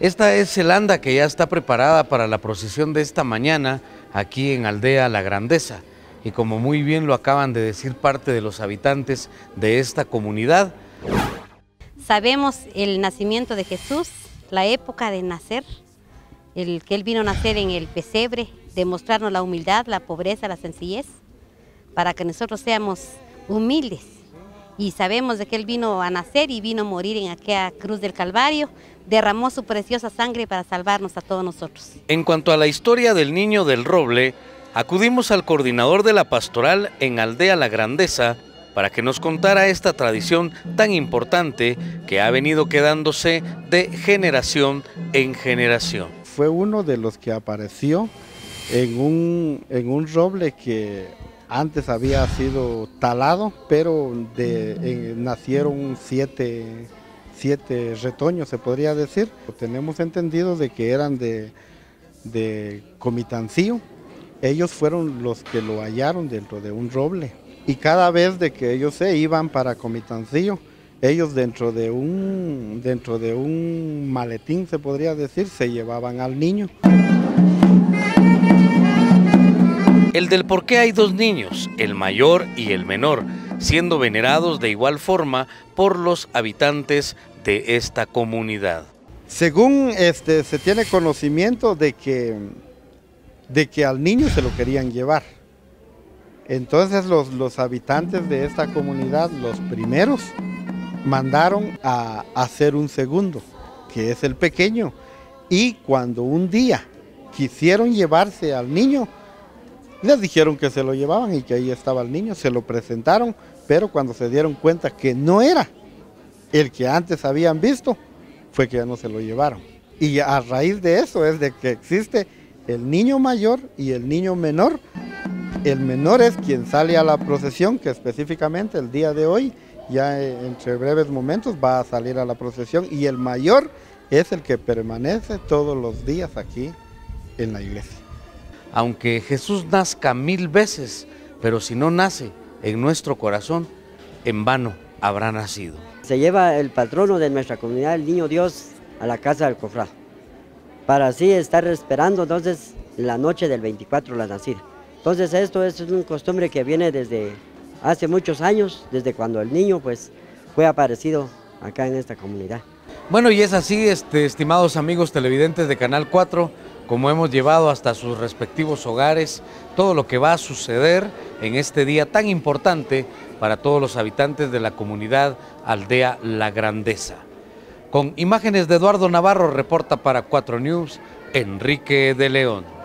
Esta es el anda que ya está preparada para la procesión de esta mañana aquí en Aldea La Grandeza. Y como muy bien lo acaban de decir parte de los habitantes de esta comunidad. Sabemos el nacimiento de Jesús, la época de nacer, el que Él vino a nacer en el pesebre, demostrarnos la humildad, la pobreza, la sencillez, para que nosotros seamos humildes. Y sabemos de que Él vino a nacer y vino a morir en aquella cruz del Calvario, derramó su preciosa sangre para salvarnos a todos nosotros. En cuanto a la historia del niño del roble, acudimos al coordinador de la pastoral en Aldea La Grandeza para que nos contara esta tradición tan importante que ha venido quedándose de generación en generación. Fue uno de los que apareció en un, en un roble que antes había sido talado, pero de, nacieron siete, siete, retoños, se podría decir. Tenemos entendido de que eran de, de Comitancillo. Ellos fueron los que lo hallaron dentro de un roble. Y cada vez de que ellos se iban para Comitancillo, ellos dentro de un, dentro de un maletín, se podría decir, se llevaban al niño. El del por qué hay dos niños, el mayor y el menor, siendo venerados de igual forma por los habitantes de esta comunidad. Según este, se tiene conocimiento de que, de que al niño se lo querían llevar. Entonces los, los habitantes de esta comunidad, los primeros, mandaron a hacer un segundo, que es el pequeño. Y cuando un día quisieron llevarse al niño, les dijeron que se lo llevaban y que ahí estaba el niño, se lo presentaron, pero cuando se dieron cuenta que no era el que antes habían visto, fue que ya no se lo llevaron. Y a raíz de eso es de que existe el niño mayor y el niño menor. El menor es quien sale a la procesión, que específicamente el día de hoy, ya entre breves momentos, va a salir a la procesión. Y el mayor es el que permanece todos los días aquí en la iglesia aunque Jesús nazca mil veces, pero si no nace en nuestro corazón, en vano habrá nacido. Se lleva el patrono de nuestra comunidad, el niño Dios, a la casa del cofrado, para así estar esperando entonces la noche del 24 la nacida. Entonces esto es una costumbre que viene desde hace muchos años, desde cuando el niño pues fue aparecido acá en esta comunidad. Bueno, y es así, este, estimados amigos televidentes de Canal 4, como hemos llevado hasta sus respectivos hogares todo lo que va a suceder en este día tan importante para todos los habitantes de la comunidad Aldea La Grandeza. Con imágenes de Eduardo Navarro reporta para 4 News Enrique de León.